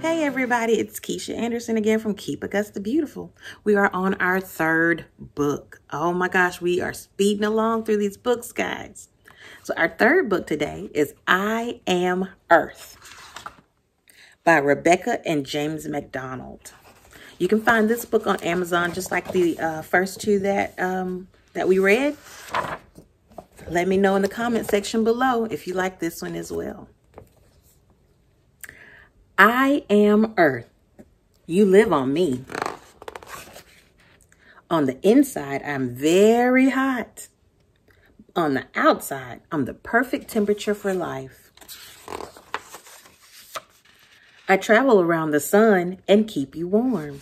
Hey everybody, it's Keisha Anderson again from Keep Augusta Beautiful. We are on our third book. Oh my gosh, we are speeding along through these books, guys. So our third book today is I Am Earth by Rebecca and James McDonald. You can find this book on Amazon just like the uh, first two that um, that we read. Let me know in the comment section below if you like this one as well. I am earth. You live on me. On the inside, I'm very hot. On the outside, I'm the perfect temperature for life. I travel around the sun and keep you warm.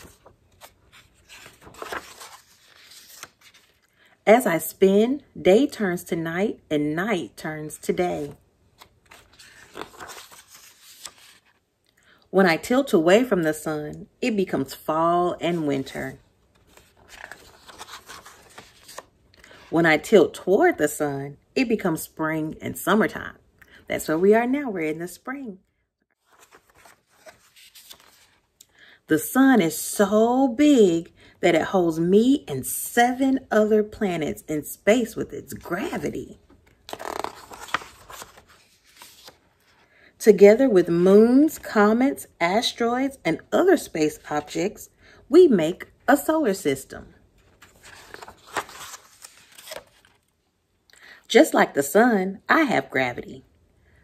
As I spin, day turns to night and night turns to day. When I tilt away from the sun, it becomes fall and winter. When I tilt toward the sun, it becomes spring and summertime. That's where we are now. We're in the spring. The sun is so big that it holds me and seven other planets in space with its gravity. Together with moons, comets, asteroids, and other space objects, we make a solar system. Just like the sun, I have gravity.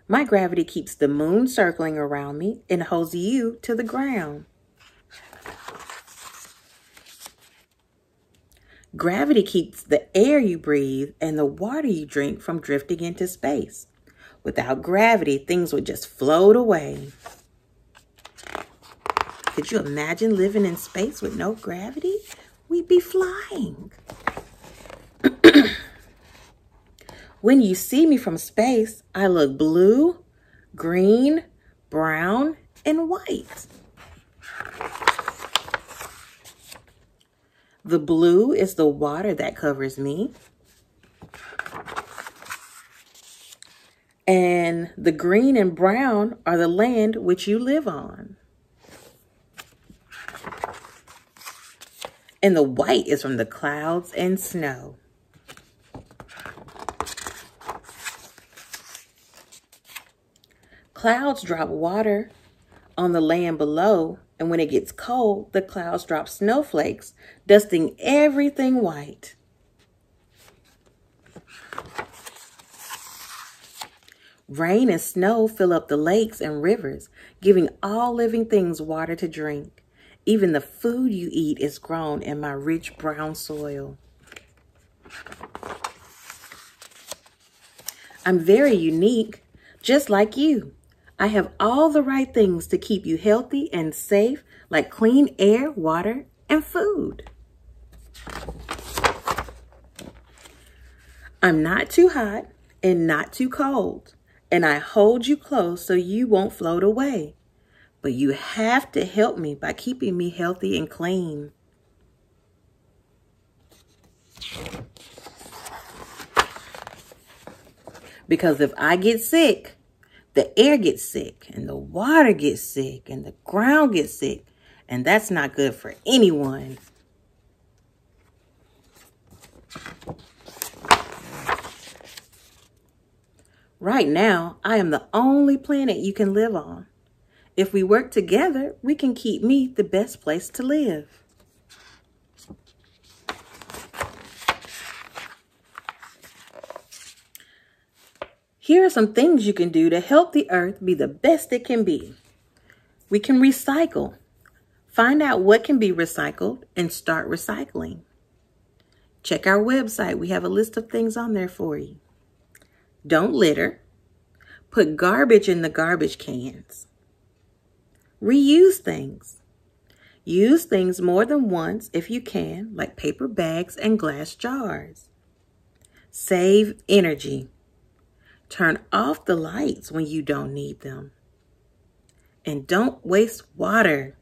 My gravity keeps the moon circling around me and holds you to the ground. Gravity keeps the air you breathe and the water you drink from drifting into space. Without gravity, things would just float away. Could you imagine living in space with no gravity? We'd be flying. when you see me from space, I look blue, green, brown, and white. The blue is the water that covers me. And the green and brown are the land which you live on. And the white is from the clouds and snow. Clouds drop water on the land below and when it gets cold, the clouds drop snowflakes, dusting everything white. Rain and snow fill up the lakes and rivers, giving all living things water to drink. Even the food you eat is grown in my rich brown soil. I'm very unique, just like you. I have all the right things to keep you healthy and safe, like clean air, water, and food. I'm not too hot and not too cold, and I hold you close so you won't float away. But you have to help me by keeping me healthy and clean. Because if I get sick, the air gets sick and the water gets sick and the ground gets sick. And that's not good for anyone. Right now, I am the only planet you can live on. If we work together, we can keep me the best place to live. Here are some things you can do to help the earth be the best it can be. We can recycle. Find out what can be recycled and start recycling. Check our website. We have a list of things on there for you. Don't litter. Put garbage in the garbage cans. Reuse things. Use things more than once if you can, like paper bags and glass jars. Save energy. Turn off the lights when you don't need them. And don't waste water.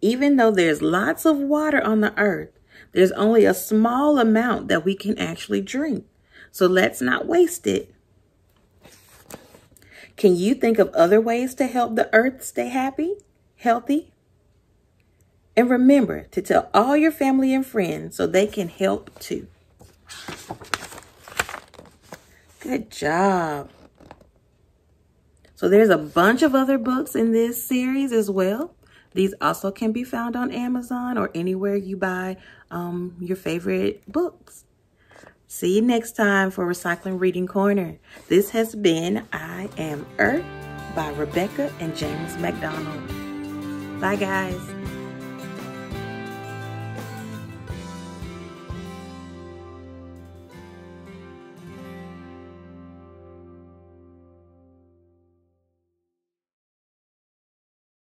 Even though there's lots of water on the earth, there's only a small amount that we can actually drink. So let's not waste it. Can you think of other ways to help the earth stay happy? healthy, and remember to tell all your family and friends so they can help too. Good job. So there's a bunch of other books in this series as well. These also can be found on Amazon or anywhere you buy um, your favorite books. See you next time for Recycling Reading Corner. This has been I Am Earth by Rebecca and James McDonald. Bye, guys.